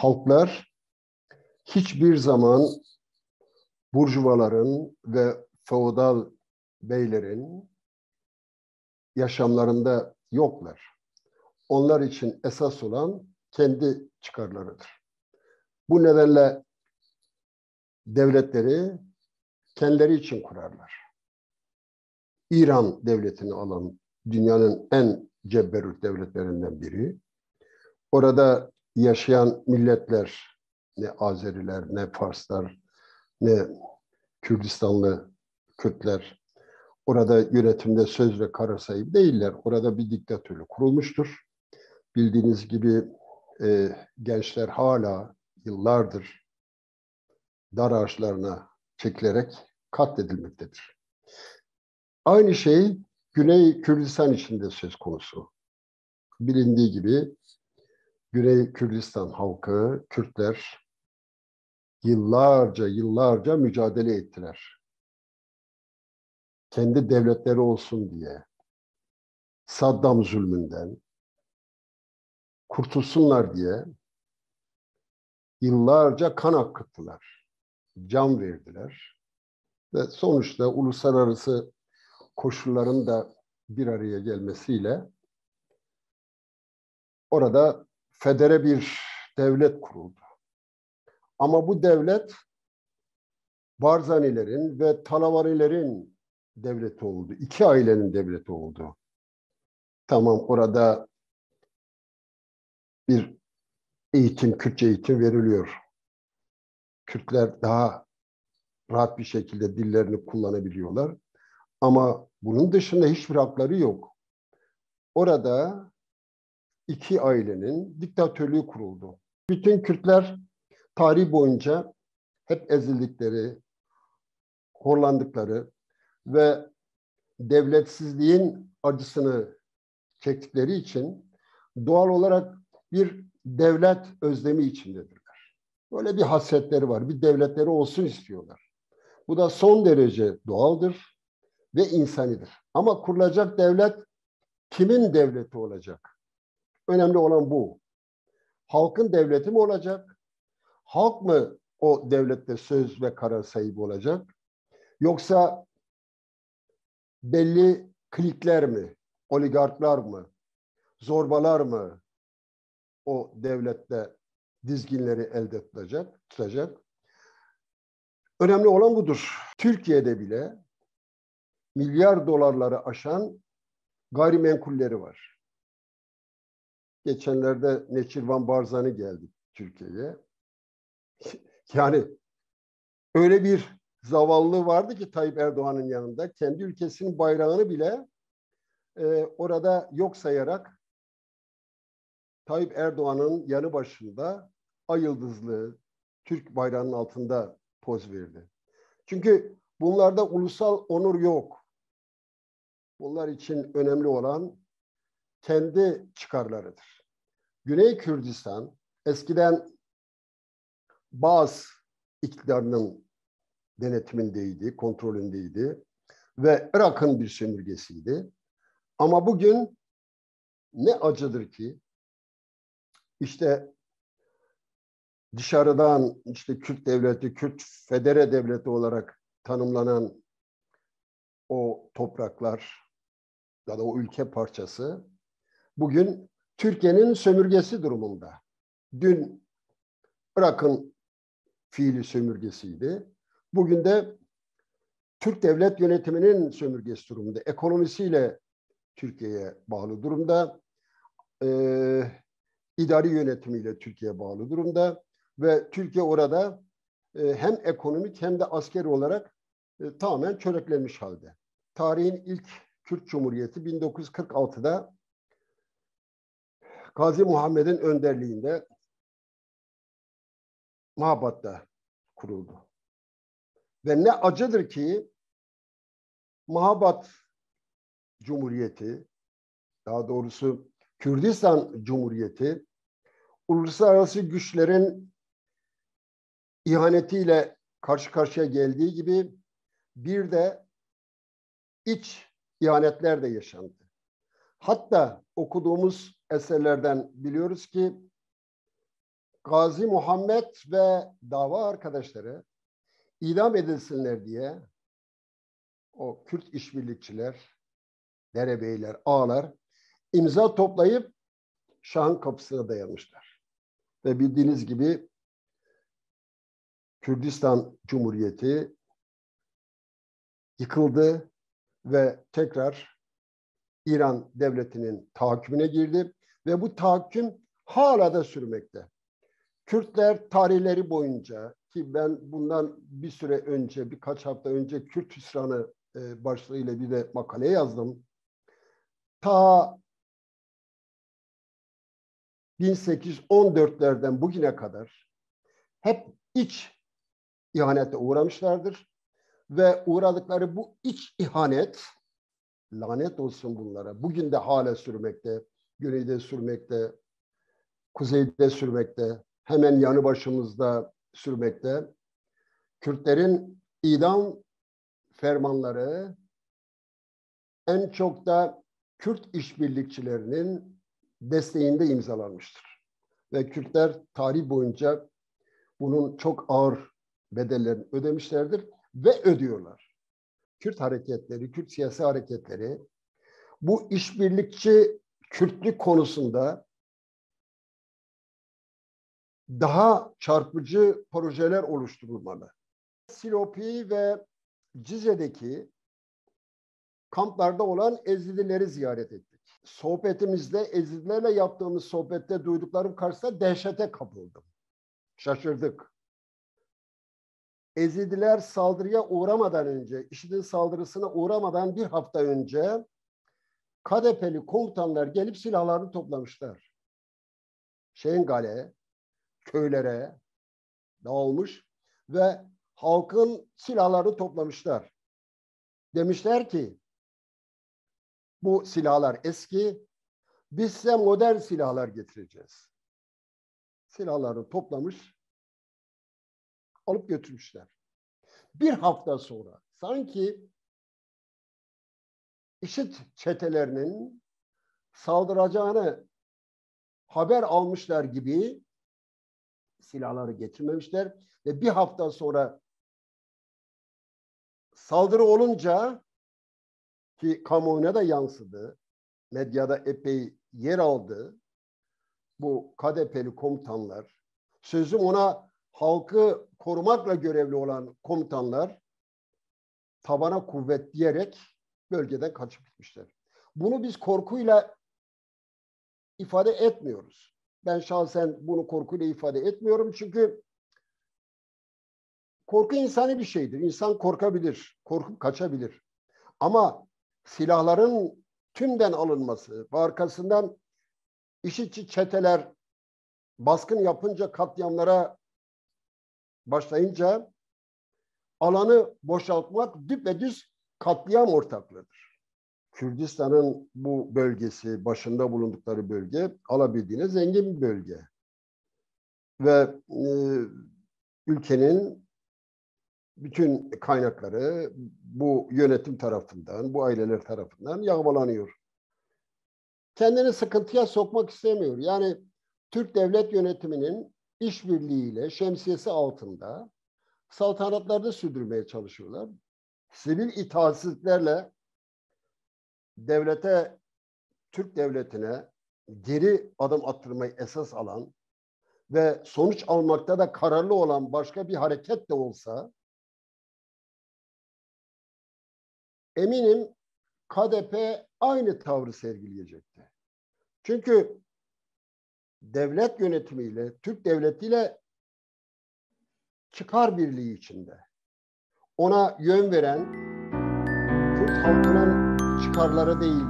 halklar hiçbir zaman burjuvaların ve feodal beylerin yaşamlarında yoklar. Onlar için esas olan kendi çıkarlarıdır. Bu nedenle devletleri kendileri için kurarlar. İran devletini alan dünyanın en cebberut devletlerinden biri. Orada yaşayan milletler ne Azeriler, ne Farslar, ne Kürdistanlı Kürtler orada yönetimde söz ve karar sahibi değiller. Orada bir diktatörlük kurulmuştur. Bildiğiniz gibi e, gençler hala yıllardır dar ağaçlarına çekilerek katledilmektedir. Aynı şey Güney Kürdistan içinde söz konusu. Bilindiği gibi Güney Kürdistan halkı, Kürtler yıllarca yıllarca mücadele ettiler. Kendi devletleri olsun diye. Saddam zulmünden kurtulsunlar diye yıllarca kan akıttılar. Can verdiler. Ve sonuçta uluslararası koşulların da bir araya gelmesiyle orada federe bir devlet kuruldu. Ama bu devlet Barzanilerin ve Talavarilerin devleti oldu. İki ailenin devleti oldu. Tamam orada bir eğitim, Kürtçe eğitim veriliyor. Kürtler daha rahat bir şekilde dillerini kullanabiliyorlar. Ama bunun dışında hiçbir hakları yok. Orada iki ailenin diktatörlüğü kuruldu. Bütün Kürtler tarih boyunca hep ezildikleri, horlandıkları ve devletsizliğin acısını çektikleri için doğal olarak bir devlet özlemi içindedirler. Böyle bir hasretleri var, bir devletleri olsun istiyorlar. Bu da son derece doğaldır ve insanidir. Ama kurulacak devlet kimin devleti olacak? Önemli olan bu. Halkın devleti mi olacak? Halk mı o devlette söz ve karar sahibi olacak? Yoksa belli klikler mi, oligarklar mı, zorbalar mı o devlette dizginleri elde tutacak, tutacak? Önemli olan budur. Türkiye'de bile milyar dolarları aşan gayrimenkulleri var. Geçenlerde Neçirvan Barzani geldi Türkiye'ye. Yani öyle bir zavallı vardı ki Tayyip Erdoğan'ın yanında kendi ülkesinin bayrağını bile e, orada yok sayarak Tayyip Erdoğan'ın yanı başında ay yıldızlı Türk bayrağının altında poz verdi. Çünkü bunlarda ulusal onur yok. Bunlar için önemli olan kendi çıkarlarıdır. Güney Kürdistan eskiden bazı iktidarının denetimindeydi, kontrolündeydi ve Irak'ın bir sömürgesiydi. Ama bugün ne acıdır ki işte dışarıdan işte Kürt devleti, Kürt federe devleti olarak tanımlanan o topraklar ya da o ülke parçası bugün Türkiye'nin sömürgesi durumunda. Dün Irak'ın fiili sömürgesiydi. Bugün de Türk devlet yönetiminin sömürgesi durumunda. Ekonomisiyle Türkiye'ye bağlı durumda. Ee, idari yönetimiyle Türkiye'ye bağlı durumda. Ve Türkiye orada e, hem ekonomik hem de askeri olarak e, tamamen çöreklenmiş halde. Tarihin ilk Kürt Cumhuriyeti 1946'da Gazi Muhammed'in önderliğinde Mahabat'ta kuruldu. Ve ne acıdır ki Mahabat Cumhuriyeti, daha doğrusu Kürdistan Cumhuriyeti, uluslararası güçlerin ihanetiyle karşı karşıya geldiği gibi bir de iç ihanetler de yaşandı. Hatta okuduğumuz eserlerden biliyoruz ki Gazi Muhammed ve dava arkadaşları idam edilsinler diye o Kürt işbirlikçiler, derebeyler, ağalar imza toplayıp Şah'ın kapısına dayanmışlar. Ve bildiğiniz gibi Kürdistan Cumhuriyeti yıkıldı ve tekrar İran devletinin tahakkümüne girdi ve bu tahakküm hala da sürmekte. Kürtler tarihleri boyunca ki ben bundan bir süre önce, birkaç hafta önce Kürt hüsranı e, başlığıyla bir de makale yazdım. Ta 1814'lerden bugüne kadar hep iç ihanete uğramışlardır. Ve uğradıkları bu iç ihanet, lanet olsun bunlara, bugün de hala sürmekte, güneyde sürmekte, kuzeyde sürmekte, hemen yanı başımızda sürmekte. Kürtlerin idam fermanları en çok da Kürt işbirlikçilerinin desteğinde imzalanmıştır. Ve Kürtler tarih boyunca bunun çok ağır bedellerini ödemişlerdir ve ödüyorlar. Kürt hareketleri, Kürt siyasi hareketleri bu işbirlikçi Kürtlük konusunda daha çarpıcı projeler oluşturulmalı. Silopi ve Cize'deki kamplarda olan Ezidileri ziyaret ettik. Sohbetimizde Ezidilerle yaptığımız sohbette duyduklarım karşısında dehşete kapıldım. Şaşırdık. Ezidiler saldırıya uğramadan önce, IŞİD'in saldırısına uğramadan bir hafta önce KDP'li komutanlar gelip silahlarını toplamışlar. Şengale, köylere dağılmış ve halkın silahlarını toplamışlar. Demişler ki bu silahlar eski, biz size modern silahlar getireceğiz. Silahlarını toplamış, alıp götürmüşler. Bir hafta sonra sanki IŞİD çetelerinin saldıracağını haber almışlar gibi silahları getirmemişler ve bir hafta sonra saldırı olunca ki kamuoyuna da yansıdı, medyada epey yer aldı bu KDP'li komutanlar. Sözüm ona halkı korumakla görevli olan komutanlar tabana kuvvet diyerek bölgeden kaçıp gitmişler. Bunu biz korkuyla ifade etmiyoruz. Ben şahsen bunu korkuyla ifade etmiyorum çünkü korku insani bir şeydir. İnsan korkabilir, korkup kaçabilir. Ama silahların tümden alınması ve arkasından işitçi çeteler baskın yapınca katliamlara başlayınca alanı boşaltmak düpedüz katliam ortaklığıdır. Kürdistan'ın bu bölgesi, başında bulundukları bölge alabildiğine zengin bir bölge. Ve e, ülkenin bütün kaynakları bu yönetim tarafından, bu aileler tarafından yağmalanıyor. Kendini sıkıntıya sokmak istemiyor. Yani Türk devlet yönetiminin işbirliğiyle şemsiyesi altında saltanatlarını sürdürmeye çalışıyorlar. Sivil itaatsizliklerle devlete, Türk devletine geri adım attırmayı esas alan ve sonuç almakta da kararlı olan başka bir hareket de olsa eminim KDP aynı tavrı sergileyecekti. Çünkü devlet yönetimiyle, Türk devletiyle çıkar birliği içinde. Ona yön veren Kürt halkının çıkarları değil,